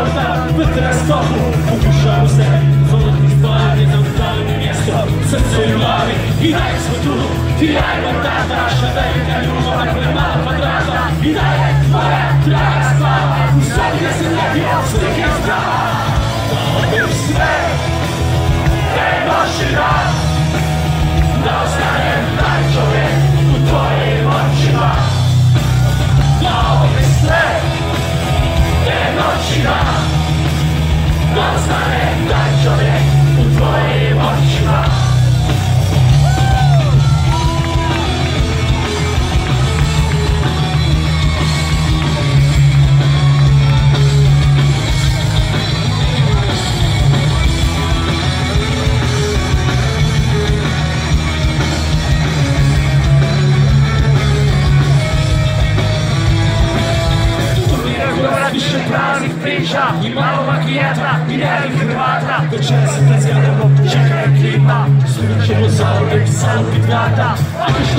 alta per telescopo Opuszczał se, wolnych panie zamknąłem miasto Serce i mary, i daj futuro Ti hai mandata, che l'uomo ha quella quadrata I dai, fare, tirare la spalla Usati che se ne piazza che Monster surprinși Imam machiata, ideea infirmata De ce sunteți iată și care clima Sunt ce nu s-au sau pitrata Atunci